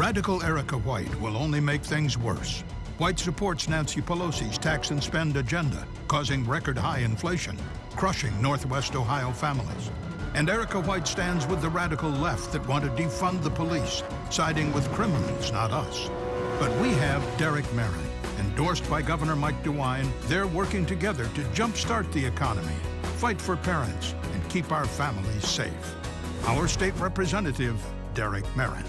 Radical Erica White will only make things worse. White supports Nancy Pelosi's tax and spend agenda, causing record high inflation, crushing Northwest Ohio families. And Erica White stands with the radical left that want to defund the police, siding with criminals, not us. But we have Derek Merrin. Endorsed by Governor Mike DeWine, they're working together to jumpstart the economy, fight for parents, and keep our families safe. Our state representative, Derek Merrin.